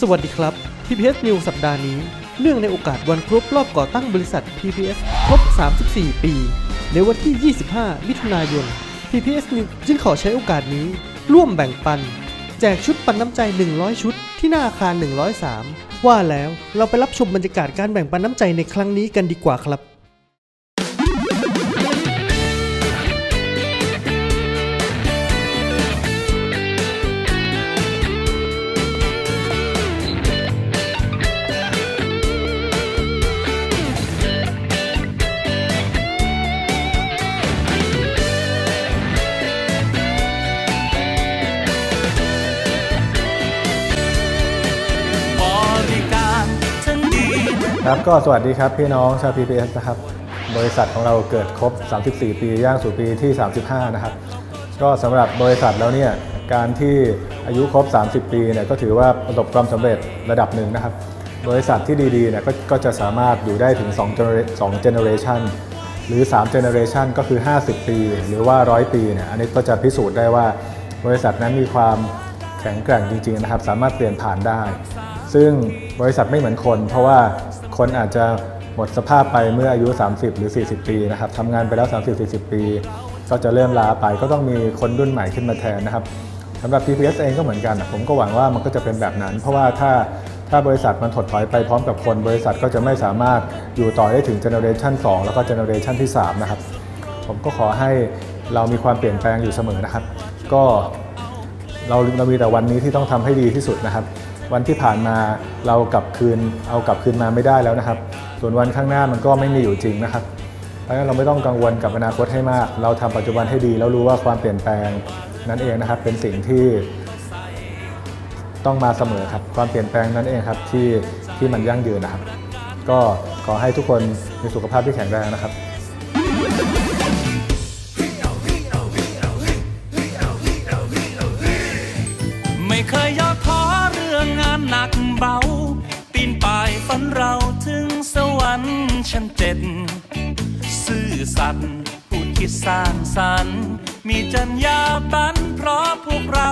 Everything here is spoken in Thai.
สวัสดีครับ PPS News สัปดาห์นี้ เนื่องในโอกาสวันครบรอบก่อตั้งบริษัท PPS ครบ 34 ปี ในวันที่ 25 มิถุนายน PPS News จึงขอใช้โอกาสนี้ ร่วมแบ่งปัน แจกชุดปันน้ำใจ 100 ชุด ที่หน้าอาคาร 103 ว่าแล้วเราไปรับชมบรรยากาศการแบ่งปันน้ำใจในครั้งนี้กันดีกว่าครับบ ครับก็สวัสดีครับพี่น้องชาว PPS นะครับ บริษัทของเราเกิดครบ 34 ปีย่างสู่ปีที่ 35 นะครับ ก็สำหรับบริษัทแล้วเนี่ยการที่อายุครบ 30 ปีเนี่ยก็ถือว่าประสบความสำเร็จระดับหนึ่งนะครับ บริษัทที่ดีๆเนี่ยก็ก็จะสามารถอยู่ได้ถึง2 2 generation หรือ 3 generation ก็คือ 50 ปี หรือว่า 100 ปีเนี่ยอันนี้ก็จะพิสูจน์ได้ว่า บริษัทนั้นมีความแข็งแกร่งจริงๆนะครับ สามารถเปลี่ยนผ่านได้ ซึ่งบริษัทไม่เหมือนคน เพราะว่า คนอาจจะหมดสภาพไปเมื่ออายุ 30 หรือ 40 ปีนะครับทำงานไปแล้ว 30-40 ปี ก็จะเริ่มลาไปก็ต้องมีคนรุ่นใหม่ขึ้นมาแทนนะครับสำหรับ TPS เองก็เหมือนกัน ผมก็หวังว่ามันก็จะเป็นแบบนั้น เพราะว่าถ้าถ้าบริษัทมันถดถอยไปพร้อมกับคน บริษัทก็จะไม่สามารถอยู่ต่อได้ถึงเจเนอเรชัน2แล้วก็เจเนอเรชันที่ 3 นะครับ ผมก็ขอให้เรามีความเปลี่ยนแปลงอยู่เสมอนะครับ ก็เราเรามีแต่วันนี้ที่ต้องทำให้ดีที่สุดนะครับ วันที่ผ่านมาเรากลับคืน เอากลับคืนมาไม่ได้แล้วนะครับ ส่วนวันข้างหน้ามันก็ไม่มีอยู่จริงนะครับเพราะฉะนั้นเราไม่ต้องกังวลกับอนาคตให้มาก เราทำปัจจุบันให้ดี แล้วรู้ว่าความเปลี่ยนแปลงนั่นเองนะครับ เป็นสิ่งที่ต้องมาเสมอครับ ความเปลี่ยนแปลงนั่นเองครับที่ที่มันยั่งยืนนะครับ ก็ขอให้ทุกคนมีสุขภาพที่แข็งแรงนะครับไม่เคยย่อท้อเรื่อ งงานหนักเบา ปีนป่ายฝันเราถึงสวรรค์ชั้นเจ็ดซื่อสัตย์พูดคิดสร้างสรรค์มีจัญญาบันเพราะพวกเรา